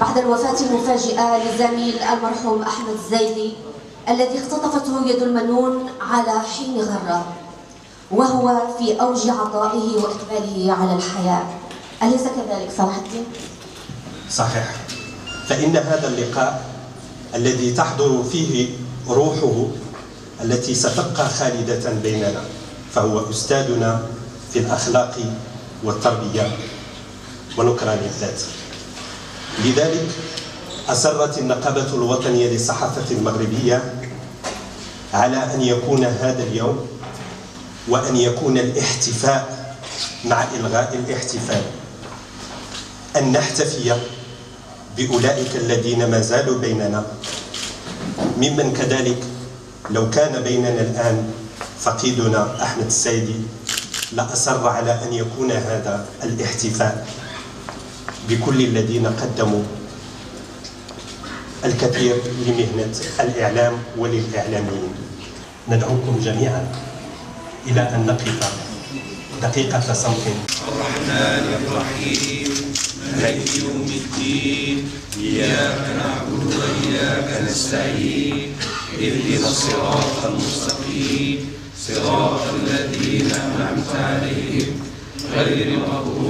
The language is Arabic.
بعد الوفاة المفاجئة للزميل المرحوم أحمد الزيدي الذي اختطفته يد المنون على حين غرة وهو في أوج عطائه وإقباله على الحياة. أليس كذلك صلاح الدين؟ صحيح. فإن هذا اللقاء الذي تحضر فيه روحه التي ستبقى خالدة بيننا فهو أستاذنا في الأخلاق والتربية. ونكران الذات لذلك أسرت النقابة الوطنية للصحافة المغربية على أن يكون هذا اليوم وأن يكون الاحتفاء مع إلغاء الاحتفال. أن نحتفي بأولئك الذين ما زالوا بيننا. ممن كذلك لو كان بيننا الآن فقيدنا أحمد السيدي لأصر على أن يكون هذا الاحتفاء. بكل الذين قدموا الكثير لمهنة الإعلام وللإعلاميين. ندعوكم جميعا إلى أن نقف دقيقة صمت. الرحمن الرحيم مالك يوم الدين إياك نعبد وإياك نستعين اهدنا الصراط المستقيم صراط الذين أنعمت عليهم غير المغضوب